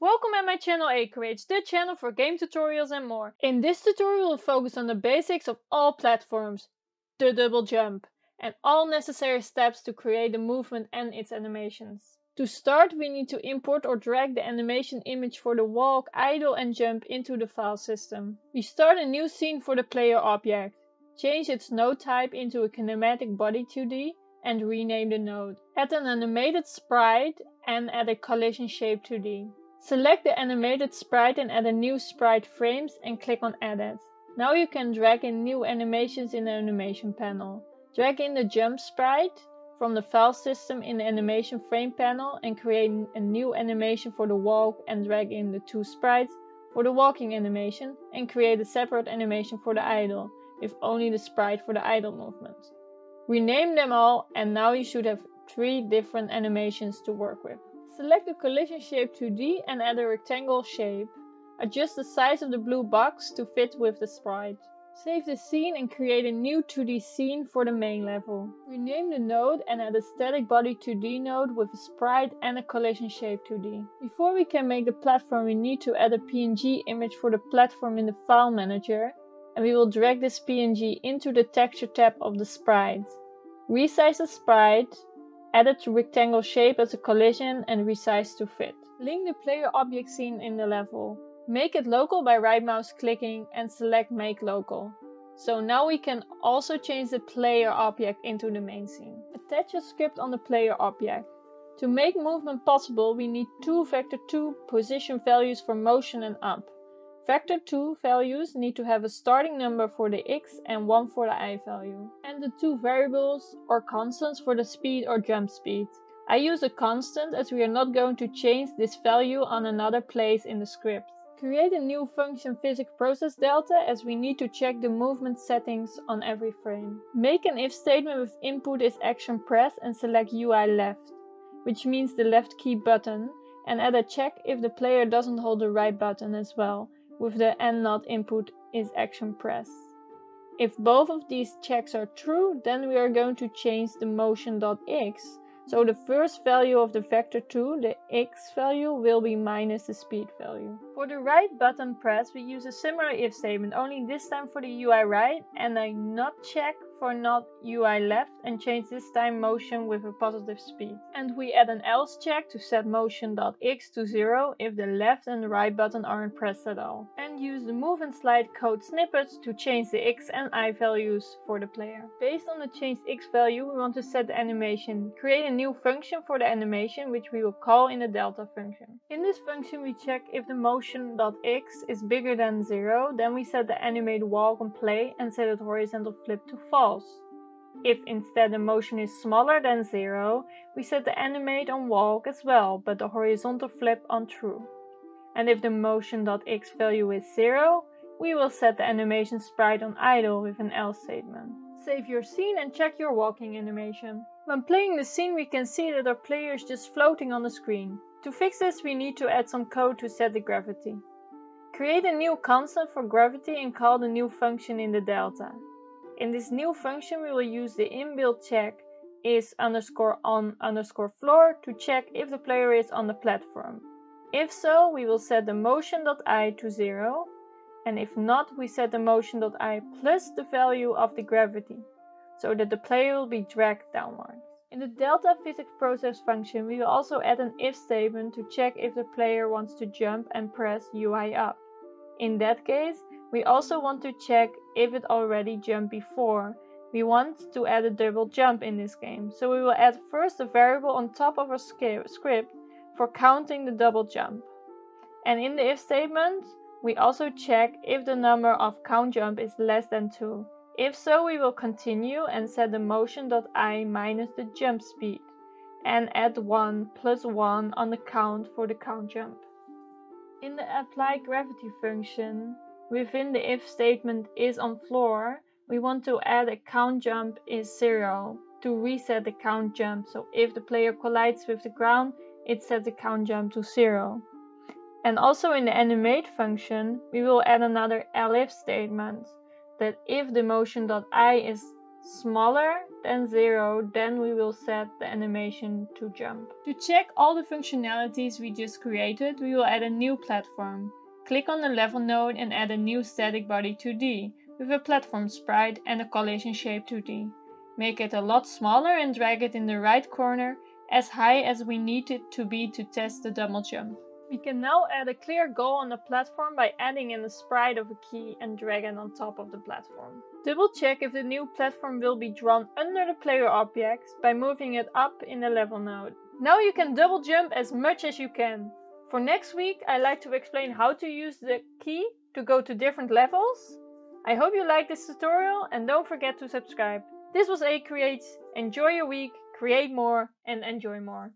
Welcome at my channel Acreates, the channel for game tutorials and more. In this tutorial we'll focus on the basics of all platforms, the double jump, and all necessary steps to create the movement and its animations. To start we need to import or drag the animation image for the walk, idle and jump into the file system. We start a new scene for the player object. Change its node type into a kinematic body 2D and rename the node. Add an animated sprite and add a collision shape 2D. Select the animated sprite and add a new sprite frames and click on edit. Now you can drag in new animations in the animation panel. Drag in the jump sprite from the file system in the animation frame panel and create a new animation for the walk and drag in the two sprites for the walking animation and create a separate animation for the idle with only the sprite for the idle movement. Rename them all and now you should have three different animations to work with. Select the collision shape 2D and add a rectangle shape. Adjust the size of the blue box to fit with the sprite. Save the scene and create a new 2D scene for the main level. Rename the node and add a static body 2D node with a sprite and a collision shape 2D. Before we can make the platform we need to add a PNG image for the platform in the file manager and we will drag this PNG into the texture tab of the sprite. Resize the sprite Edit the rectangle shape as a collision and resize to fit. Link the player object scene in the level. Make it local by right mouse clicking and select make local. So now we can also change the player object into the main scene. Attach a script on the player object. To make movement possible we need two vector 2 position values for motion and up. Vector 2 values need to have a starting number for the x and one for the y value. And the two variables or constants for the speed or jump speed. I use a constant as we are not going to change this value on another place in the script. Create a new function physics process delta as we need to check the movement settings on every frame. Make an if statement with input is action press and select UI left, which means the left key button, and add a check if the player doesn't hold the right button as well, with the and not input is action press. If both of these checks are true, then we are going to change the motion.x. So the first value of the vector 2, the x value, will be minus the speed value. For the right button press, we use a similar if statement, only this time for the UI right and a not check for not UI left and change this time motion with a positive speed. And we add an else check to set motion.x to 0 if the left and right button aren't pressed at all. And use the move and slide code snippets to change the x and y values for the player. Based on the changed x value we want to set the animation. Create a new function for the animation which we will call in the delta function. In this function we check if the motion.x is bigger than 0 then we set the animate walk on play and set it horizontal flip to false If instead the motion is smaller than 0, we set the animate on walk as well, but the horizontal flip on true. And if the motion.x value is 0, we will set the animation sprite on idle with an else statement. Save your scene and check your walking animation. When playing the scene we can see that our player is just floating on the screen. To fix this we need to add some code to set the gravity. Create a new constant for gravity and call the new function in the delta. In this new function we will use the inbuilt check is underscore on underscore floor to check if the player is on the platform. If so, we will set the motion.y to 0 and if not, we set the motion.y plus the value of the gravity so that the player will be dragged downwards. In the delta physics process function, we will also add an if statement to check if the player wants to jump and press UI up. In that case, we also want to check if it already jumped before. We want to add a double jump in this game, so we will add first a variable on top of our script for counting the double jump. And in the if statement, we also check if the number of count jump is less than 2. If so, we will continue and set the motion.y minus the jump speed and add 1 plus 1 on the count for the count jump. In the apply gravity function, Within the if statement is on floor, we want to add a count jump is 0 to reset the count jump. So if the player collides with the ground, it sets the count jump to 0. And also in the animate function, we will add another elif statement that if the motion.y is smaller than 0, then we will set the animation to jump. To check all the functionalities we just created, we will add a new platform. Click on the level node and add a new static body 2D with a platform sprite and a collision shape 2D. Make it a lot smaller and drag it in the right corner as high as we need it to be to test the double jump. We can now add a clear goal on the platform by adding in a sprite of a key and drag it on top of the platform. Double check if the new platform will be drawn under the player objects by moving it up in the level node. Now you can double jump as much as you can. For next week I like to explain how to use the key to go to different levels. I hope you like this tutorial and don't forget to subscribe. This was A Creates. Enjoy your week, create more and enjoy more.